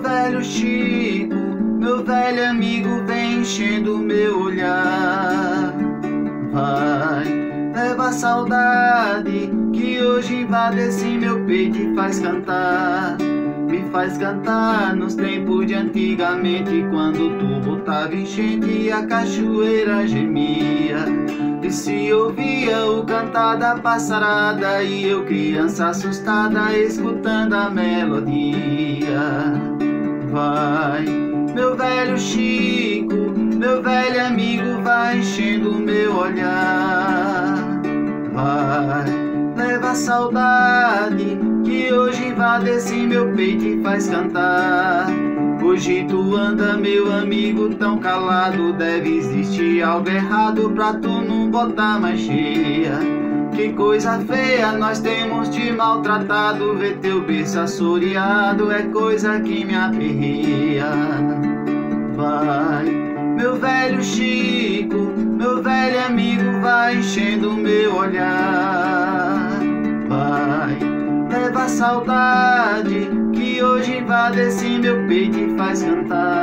velho Chico, meu velho amigo, vem enchendo meu olhar. Vai, leva a saudade que hoje invade esse meu peito e faz cantar. Me faz cantar nos tempos de antigamente, quando o tubo tava enchente e a cachoeira gemia. E se ouvia o cantar da passarada e eu criança assustada escutando a melodia. Velho Chico, meu velho amigo, vai enchendo meu olhar. Vai, leva a saudade que hoje invade esse meu peito e faz cantar. Hoje tu anda, meu amigo, tão calado. Deve existir algo errado pra tu não botar mais cheia. Que coisa feia, nós temos te maltratado. Ver teu berço assoreado é coisa que me aperreia. Vai, meu velho Chico, meu velho amigo, vai enchendo meu olhar. Vai, leva a saudade que hoje invade esse meu peito e faz cantar.